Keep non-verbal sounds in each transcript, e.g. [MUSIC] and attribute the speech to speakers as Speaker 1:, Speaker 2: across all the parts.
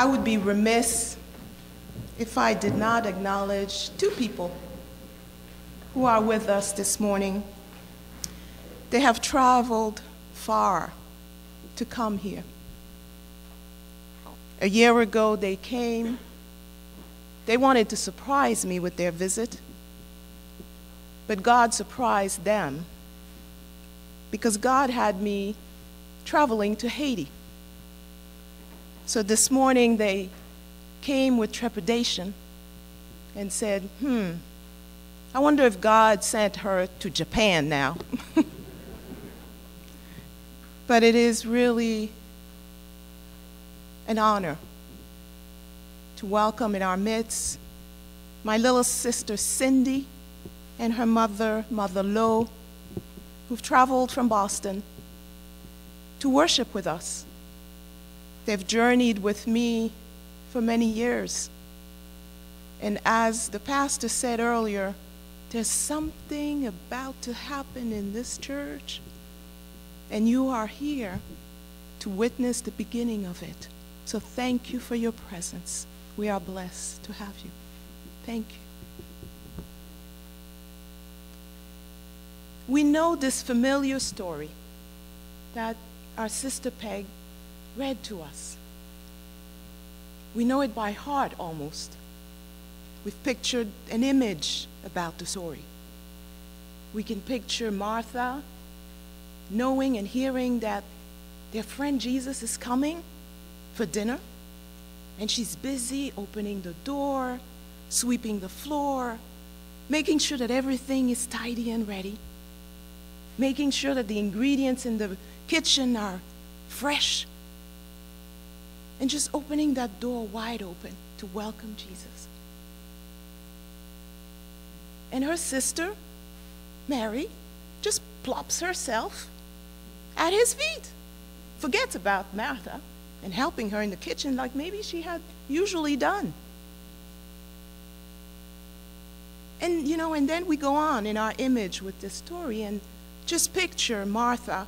Speaker 1: I would be remiss if I did not acknowledge two people who are with us this morning. They have traveled far to come here. A year ago, they came. They wanted to surprise me with their visit, but God surprised them because God had me traveling to Haiti. So this morning they came with trepidation and said, hmm, I wonder if God sent her to Japan now. [LAUGHS] but it is really an honor to welcome in our midst my little sister Cindy and her mother, Mother Lowe, who've traveled from Boston to worship with us. They've journeyed with me for many years. And as the pastor said earlier, there's something about to happen in this church, and you are here to witness the beginning of it. So thank you for your presence. We are blessed to have you. Thank you. We know this familiar story that our sister Peg read to us. We know it by heart almost. We've pictured an image about the story. We can picture Martha knowing and hearing that their friend Jesus is coming for dinner, and she's busy opening the door, sweeping the floor, making sure that everything is tidy and ready, making sure that the ingredients in the kitchen are fresh, and just opening that door wide open to welcome Jesus. And her sister, Mary, just plops herself at his feet, forgets about Martha and helping her in the kitchen like maybe she had usually done. And, you know, and then we go on in our image with this story and just picture Martha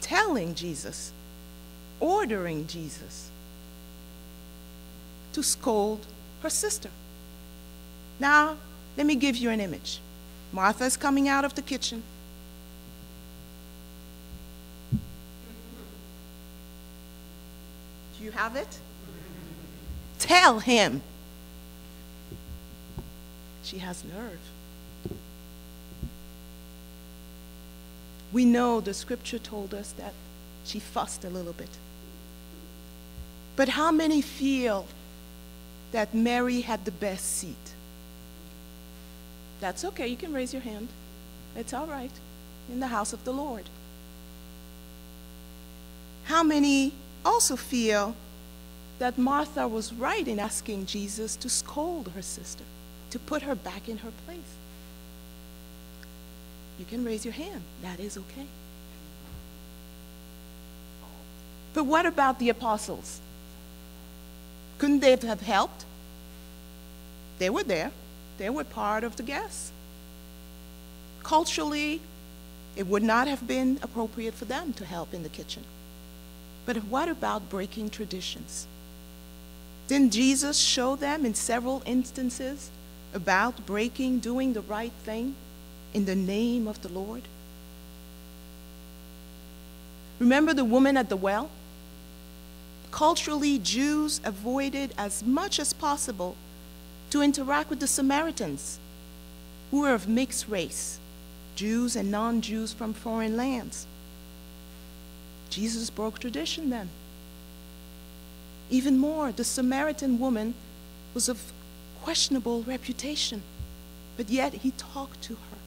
Speaker 1: telling Jesus, ordering Jesus to scold her sister. Now, let me give you an image. Martha is coming out of the kitchen. Do you have it? Tell him. She has nerve. We know the scripture told us that she fussed a little bit. But how many feel that Mary had the best seat? That's okay, you can raise your hand. It's all right in the house of the Lord. How many also feel that Martha was right in asking Jesus to scold her sister, to put her back in her place? You can raise your hand. That is okay. But what about the apostles? Couldn't they have helped? They were there. They were part of the guests. Culturally, it would not have been appropriate for them to help in the kitchen. But what about breaking traditions? Didn't Jesus show them in several instances about breaking, doing the right thing in the name of the Lord? Remember the woman at the well? Culturally, Jews avoided as much as possible to interact with the Samaritans, who were of mixed race, Jews and non Jews from foreign lands. Jesus broke tradition then. Even more, the Samaritan woman was of questionable reputation, but yet he talked to her.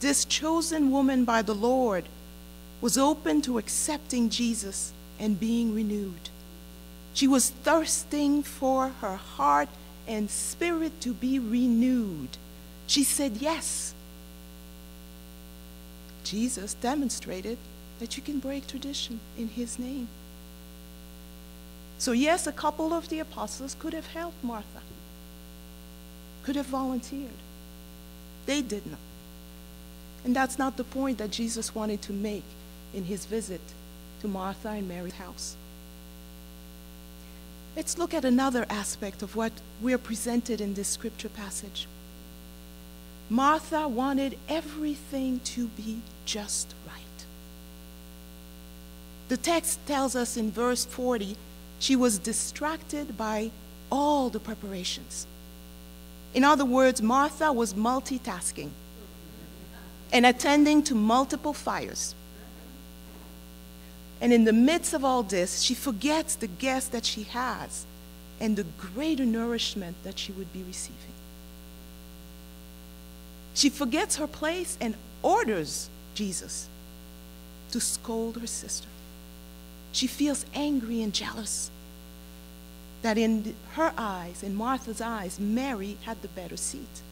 Speaker 1: This chosen woman by the Lord was open to accepting Jesus and being renewed. She was thirsting for her heart and spirit to be renewed. She said yes. Jesus demonstrated that you can break tradition in his name. So, yes, a couple of the apostles could have helped Martha, could have volunteered. They did not. And that's not the point that Jesus wanted to make in his visit to Martha and Mary's house. Let's look at another aspect of what we're presented in this scripture passage. Martha wanted everything to be just right. The text tells us in verse 40 she was distracted by all the preparations. In other words, Martha was multitasking and attending to multiple fires. And in the midst of all this, she forgets the guest that she has and the greater nourishment that she would be receiving. She forgets her place and orders Jesus to scold her sister. She feels angry and jealous that in her eyes, in Martha's eyes, Mary had the better seat.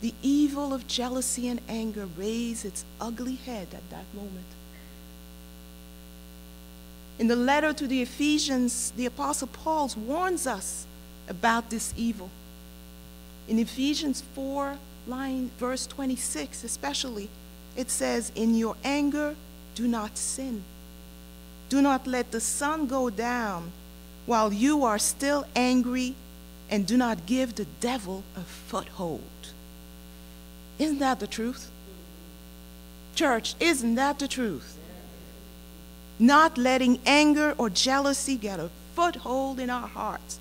Speaker 1: The evil of jealousy and anger raised its ugly head at that moment. In the letter to the Ephesians, the Apostle Paul warns us about this evil. In Ephesians 4, line verse 26 especially, it says, In your anger, do not sin. Do not let the sun go down while you are still angry, and do not give the devil a foothold. Isn't that the truth? Church, isn't that the truth? Not letting anger or jealousy get a foothold in our hearts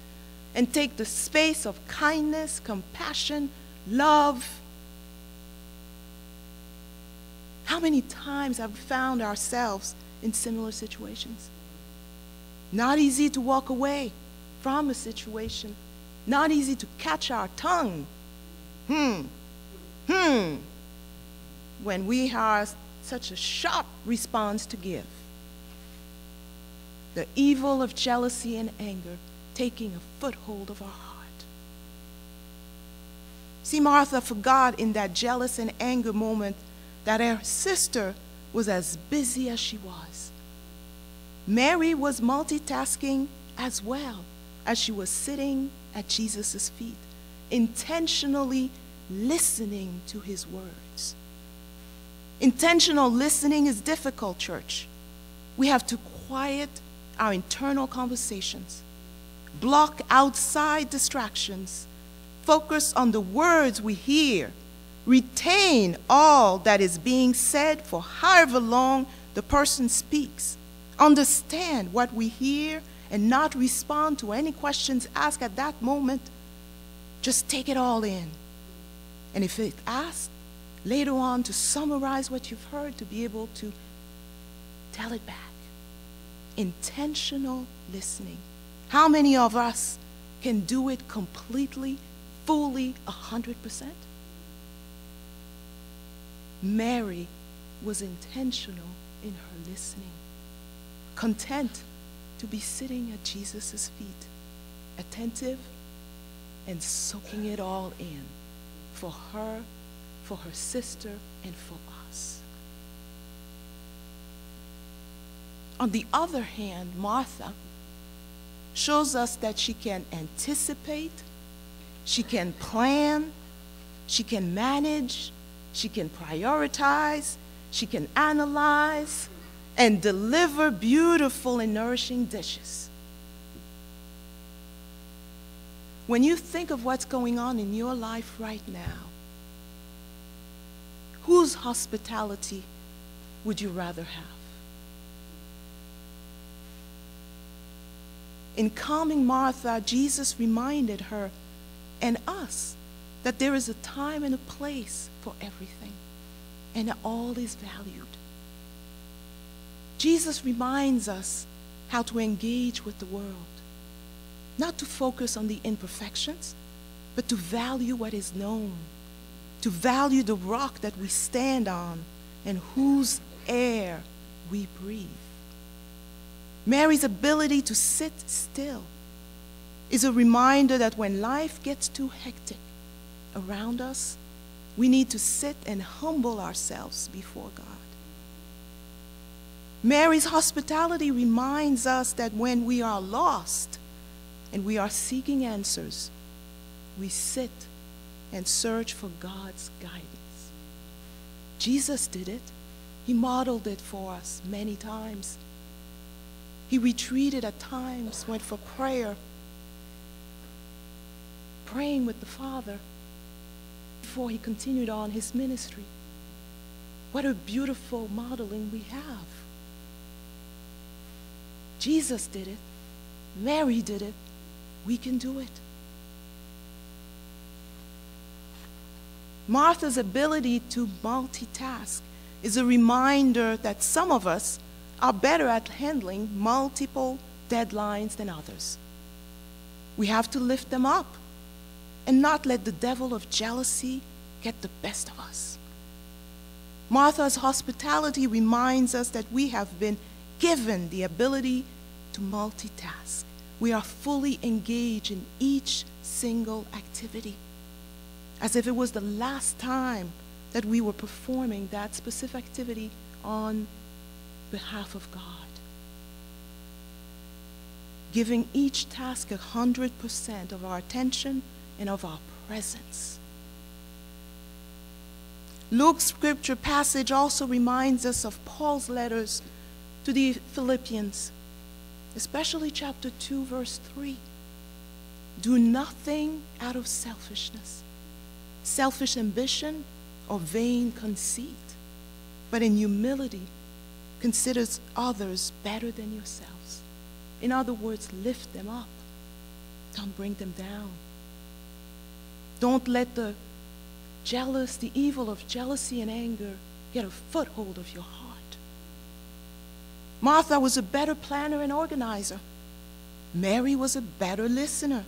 Speaker 1: and take the space of kindness, compassion, love. How many times have we found ourselves in similar situations? Not easy to walk away from a situation, not easy to catch our tongue. Hmm, hmm, when we have such a sharp response to give the evil of jealousy and anger taking a foothold of our heart. See, Martha forgot in that jealous and anger moment that her sister was as busy as she was. Mary was multitasking as well as she was sitting at Jesus' feet, intentionally listening to his words. Intentional listening is difficult, church. We have to quiet our internal conversations, block outside distractions, focus on the words we hear, retain all that is being said for however long the person speaks, understand what we hear, and not respond to any questions asked at that moment. Just take it all in. And if it asked, later on to summarize what you've heard to be able to tell it back intentional listening. How many of us can do it completely, fully, 100%? Mary was intentional in her listening, content to be sitting at Jesus' feet, attentive and soaking it all in for her, for her sister, and for us. On the other hand, Martha shows us that she can anticipate, she can plan, she can manage, she can prioritize, she can analyze, and deliver beautiful and nourishing dishes. When you think of what's going on in your life right now, whose hospitality would you rather have? In calming Martha, Jesus reminded her and us that there is a time and a place for everything, and all is valued. Jesus reminds us how to engage with the world, not to focus on the imperfections, but to value what is known, to value the rock that we stand on and whose air we breathe. Mary's ability to sit still is a reminder that when life gets too hectic around us, we need to sit and humble ourselves before God. Mary's hospitality reminds us that when we are lost and we are seeking answers, we sit and search for God's guidance. Jesus did it. He modeled it for us many times. He retreated at times, went for prayer, praying with the Father before he continued on his ministry. What a beautiful modeling we have. Jesus did it. Mary did it. We can do it. Martha's ability to multitask is a reminder that some of us are better at handling multiple deadlines than others. We have to lift them up and not let the devil of jealousy get the best of us. Martha's hospitality reminds us that we have been given the ability to multitask. We are fully engaged in each single activity, as if it was the last time that we were performing that specific activity on behalf of God. Giving each task a 100% of our attention and of our presence. Luke's scripture passage also reminds us of Paul's letters to the Philippians, especially chapter 2, verse 3. Do nothing out of selfishness, selfish ambition, or vain conceit, but in humility considers others better than yourselves. In other words, lift them up. Don't bring them down. Don't let the jealous, the evil of jealousy and anger get a foothold of your heart. Martha was a better planner and organizer. Mary was a better listener.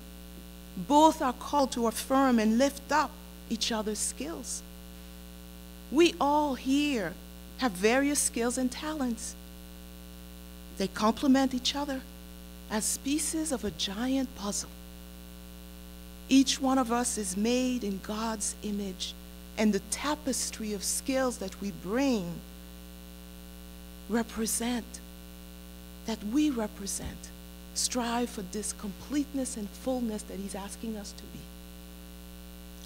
Speaker 1: Both are called to affirm and lift up each other's skills. We all here have various skills and talents. They complement each other as pieces of a giant puzzle. Each one of us is made in God's image, and the tapestry of skills that we bring represent, that we represent, strive for this completeness and fullness that He's asking us to be.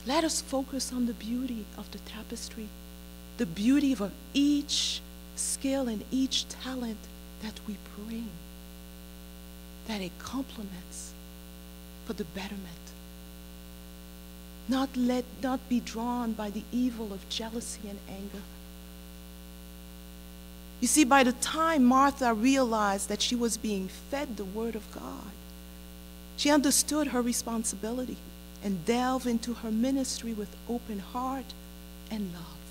Speaker 1: Let us focus on the beauty of the tapestry, the beauty of each skill and each talent that we bring, that it complements for the betterment not let not be drawn by the evil of jealousy and anger. You see, by the time Martha realized that she was being fed the Word of God, she understood her responsibility and delved into her ministry with open heart and love.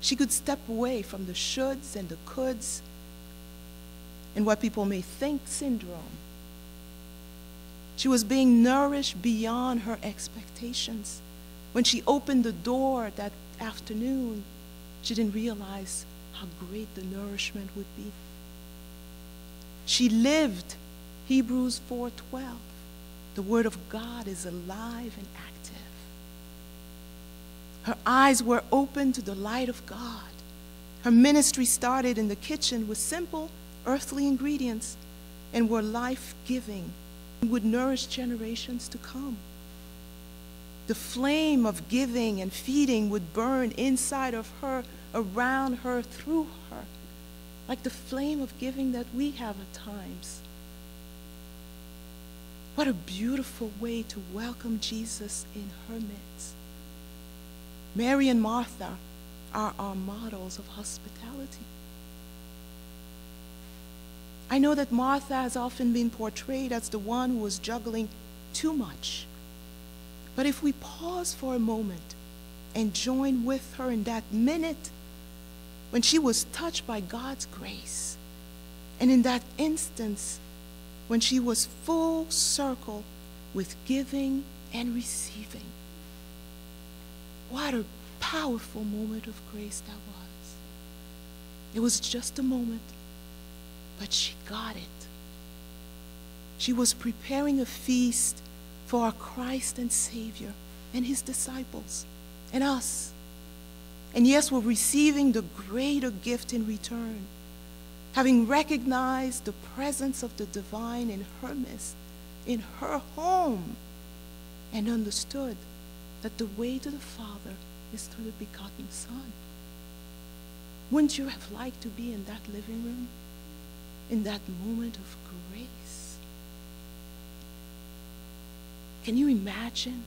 Speaker 1: She could step away from the shoulds and the coulds and what people may think syndrome she was being nourished beyond her expectations. When she opened the door that afternoon, she didn't realize how great the nourishment would be. She lived Hebrews 4:12. The word of God is alive and active. Her eyes were open to the light of God. Her ministry started in the kitchen with simple earthly ingredients and were life-giving and would nourish generations to come. The flame of giving and feeding would burn inside of her, around her, through her, like the flame of giving that we have at times. What a beautiful way to welcome Jesus in her midst. Mary and Martha are our models of hospitality. I know that Martha has often been portrayed as the one who was juggling too much. But if we pause for a moment and join with her in that minute when she was touched by God's grace, and in that instance when she was full circle with giving and receiving, what a powerful moment of grace that was. It was just a moment but she got it. She was preparing a feast for our Christ and Savior and his disciples and us. And yes, we're receiving the greater gift in return, having recognized the presence of the divine in her midst, in her home, and understood that the way to the Father is through the begotten Son. Wouldn't you have liked to be in that living room? In that moment of grace? Can you imagine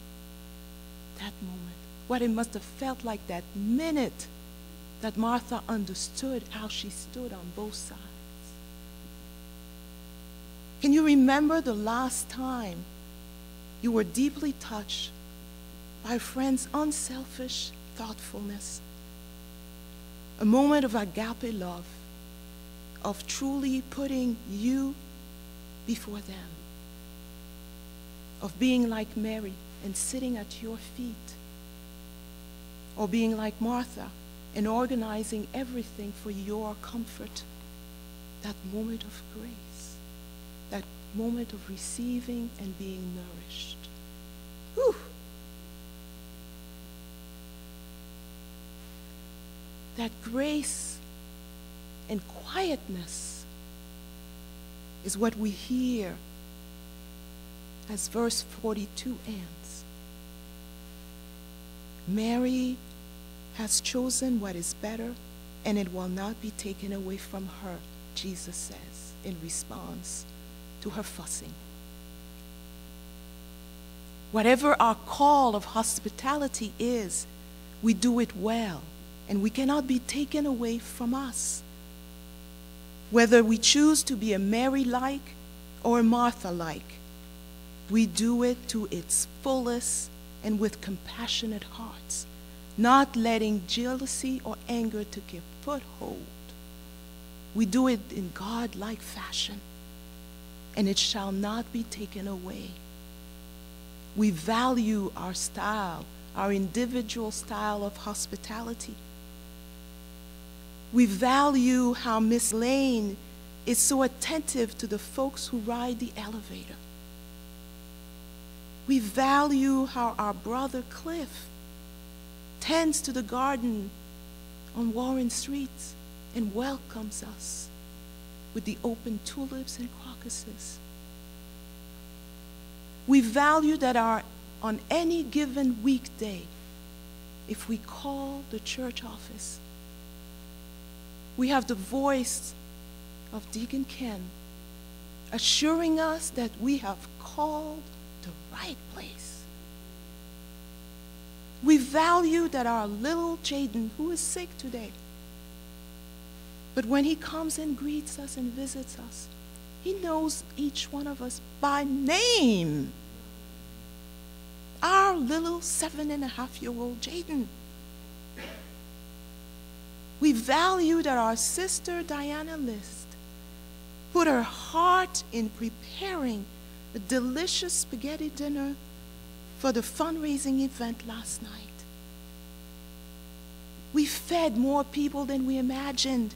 Speaker 1: that moment? What it must have felt like that minute that Martha understood how she stood on both sides. Can you remember the last time you were deeply touched by friend's unselfish thoughtfulness? A moment of agape love, of truly putting you before them, of being like Mary and sitting at your feet, or being like Martha and organizing everything for your comfort. That moment of grace, that moment of receiving and being nourished. That grace and quietness is what we hear as verse 42 ends. Mary has chosen what is better, and it will not be taken away from her, Jesus says in response to her fussing. Whatever our call of hospitality is, we do it well, and we cannot be taken away from us. Whether we choose to be a Mary like or a Martha like, we do it to its fullest and with compassionate hearts not letting jealousy or anger to give foothold. We do it in God-like fashion, and it shall not be taken away. We value our style, our individual style of hospitality. We value how Miss Lane is so attentive to the folks who ride the elevator. We value how our brother Cliff tends to the garden on Warren Street and welcomes us with the open tulips and crocuses. We value that our, on any given weekday, if we call the church office, we have the voice of Deacon Ken assuring us that we have called the right place. We value that our little Jaden, who is sick today, but when he comes and greets us and visits us, he knows each one of us by name. Our little seven and a half year old Jaden. We value that our sister Diana List put her heart in preparing a delicious spaghetti dinner for the fundraising event last night. We fed more people than we imagined.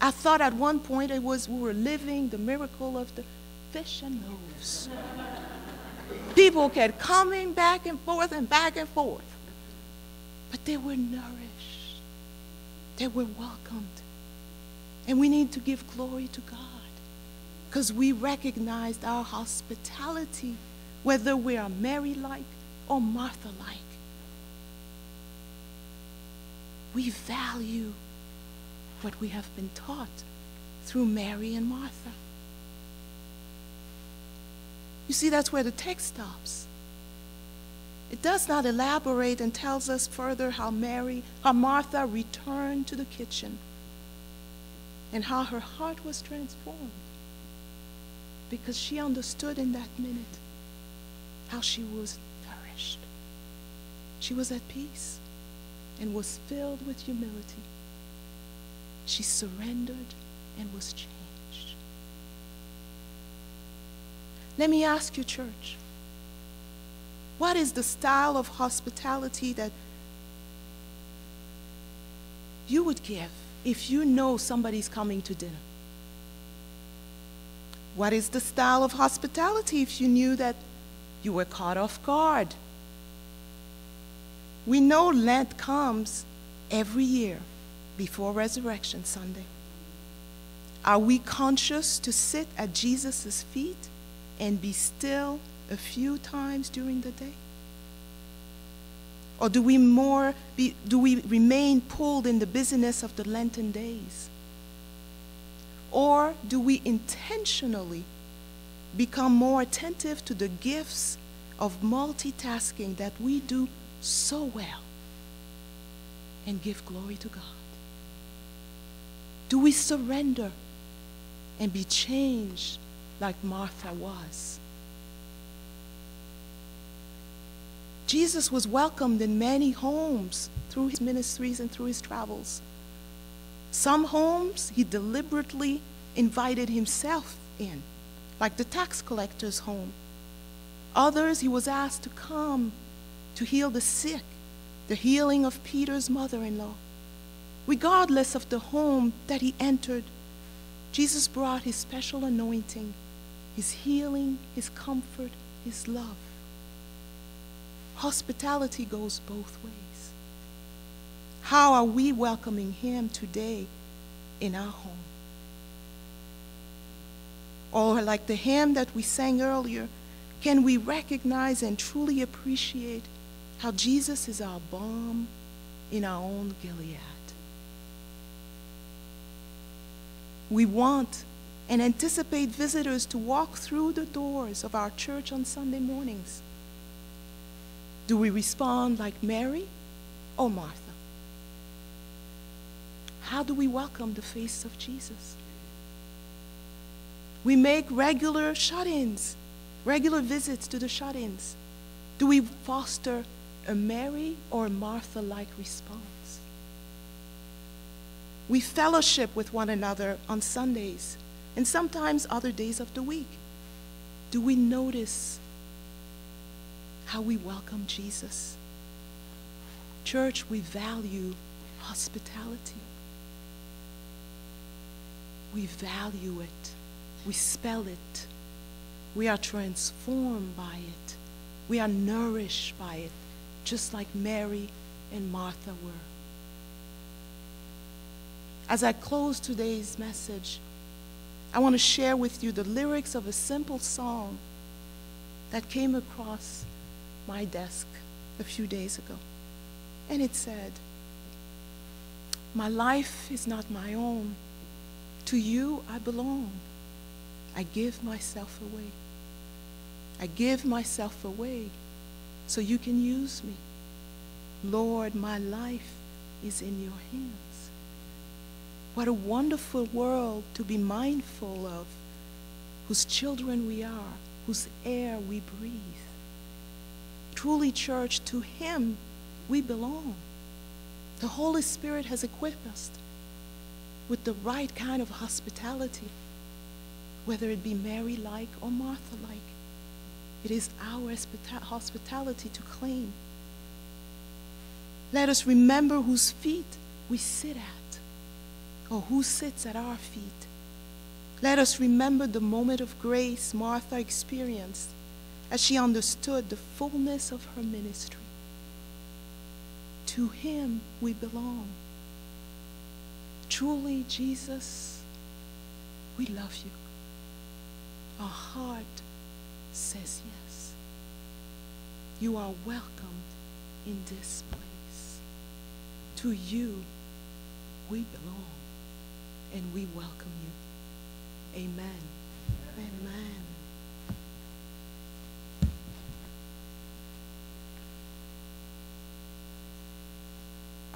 Speaker 1: I thought at one point it was we were living the miracle of the fish and loaves. people kept coming back and forth and back and forth. But they were nourished. They were welcomed. And we need to give glory to God because we recognized our hospitality, whether we are Mary like or Martha like. We value what we have been taught through Mary and Martha. You see, that's where the text stops. It does not elaborate and tells us further how Mary, how Martha returned to the kitchen and how her heart was transformed because she understood in that minute how she was nourished. she was at peace and was filled with humility. She surrendered and was changed. Let me ask you, church, what is the style of hospitality that you would give if you know somebody's coming to dinner? What is the style of hospitality if you knew that you were caught off guard we know Lent comes every year before Resurrection Sunday. Are we conscious to sit at Jesus' feet and be still a few times during the day? Or do we more be, do we remain pulled in the busyness of the Lenten days? Or do we intentionally become more attentive to the gifts of multitasking that we do so well and give glory to God? Do we surrender and be changed like Martha was? Jesus was welcomed in many homes through his ministries and through his travels. Some homes he deliberately invited himself in, like the tax collector's home. Others he was asked to come to heal the sick, the healing of Peter's mother in law. Regardless of the home that he entered, Jesus brought his special anointing, his healing, his comfort, his love. Hospitality goes both ways. How are we welcoming him today in our home? Or, like the hymn that we sang earlier, can we recognize and truly appreciate how Jesus is our balm in our own Gilead? We want and anticipate visitors to walk through the doors of our church on Sunday mornings do we respond like Mary or Martha? How do we welcome the face of Jesus? We make regular shut ins, regular visits to the shut ins. Do we foster a Mary or Martha like response? We fellowship with one another on Sundays and sometimes other days of the week. Do we notice how we welcome Jesus. Church, we value hospitality. We value it. We spell it. We are transformed by it. We are nourished by it, just like Mary and Martha were. As I close today's message, I want to share with you the lyrics of a simple song that came across my desk a few days ago. And it said, My life is not my own. To you I belong. I give myself away. I give myself away so you can use me. Lord, my life is in your hands. What a wonderful world to be mindful of, whose children we are, whose air we breathe. Truly, church, to Him we belong. The Holy Spirit has equipped us with the right kind of hospitality, whether it be Mary like or Martha like. It is our hospitality to claim. Let us remember whose feet we sit at, or who sits at our feet. Let us remember the moment of grace Martha experienced as she understood the fullness of her ministry. To him we belong. Truly, Jesus, we love you. Our heart says yes. You are welcomed in this place. To you we belong and we welcome you. Amen. Amen.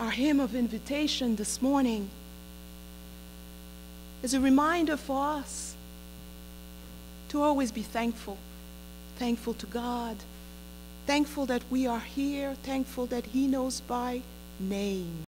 Speaker 1: Our hymn of invitation this morning is a reminder for us to always be thankful. Thankful to God. Thankful that we are here. Thankful that He knows by name.